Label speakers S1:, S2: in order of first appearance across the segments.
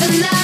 S1: tonight.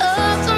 S1: Up to